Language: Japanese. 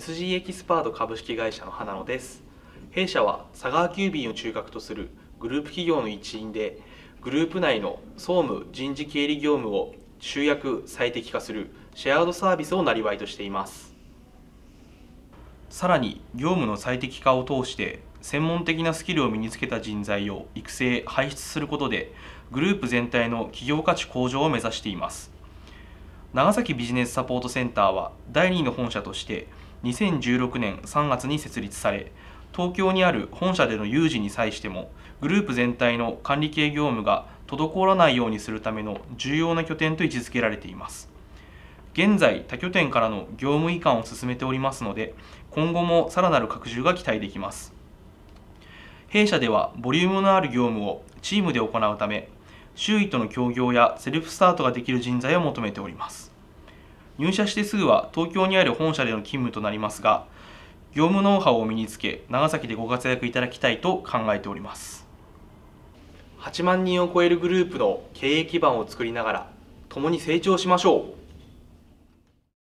SG エキスパート株式会社の花野です。弊社は佐川急便を中核とするグループ企業の一員でグループ内の総務人事経理業務を集約最適化するシェアードサービスをなりわいとしています。さらに業務の最適化を通して専門的なスキルを身につけた人材を育成輩出することでグループ全体の企業価値向上を目指しています。長崎ビジネスサポートセンターは第2の本社として2016年3月に設立され東京にある本社での有事に際してもグループ全体の管理系業務が滞らないようにするための重要な拠点と位置づけられています。現在他拠点からの業務移管を進めておりますので今後もさらなる拡充が期待できます。弊社ではボリュームのある業務をチームで行うため周囲との協業やセルフスタートができる人材を求めております。入社してすぐは東京にある本社での勤務となりますが業務ノウハウを身につけ長崎でご活躍いただきたいと考えております。8万人を超えるグループの経営基盤を作りながら共に成長しましょう。